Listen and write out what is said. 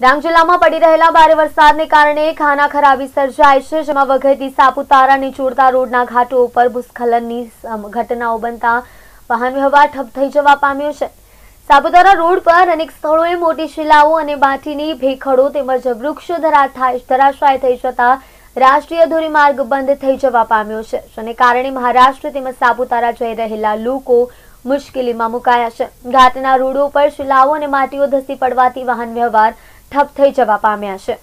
ડાંગ જિલ્લામાં પડી રહેલા ભારે વરસાદને કારણે ખાના ખરાબી સર્જાય છે, જેમાં વઘઈથી સાપુતારાને જોડતા રોડના ઘાટો ઉપર ભૂસ્ખલનની ઘટનાઓ બનતા વાહન વ્યવહાર ઠપ થઈ જવા પામ્યો છે. સાપુતારા રોડ પર અનેક સ્થળોએ મોટી શિલાઓ અને માટીની ભેખડો તેમજ વૃક્ષો ધરાશાય થઈ જતા રાષ્ટ્રીય ધોરીમાર્ગ બંધ થઈ જવા પામ્યો છે, જેને કારણે મહારાષ્ટ્ર તેમજ સાપુતારા જઈ રહેલા લોકો મુશ્કેલીમાં મુકાયા છે. ઘાટના રોડો પર શિલાઓ અને માટીઓ ધસી પડવાથી વાહન વ્યવહાર ઠપ થઈ જવા પામ્યા છે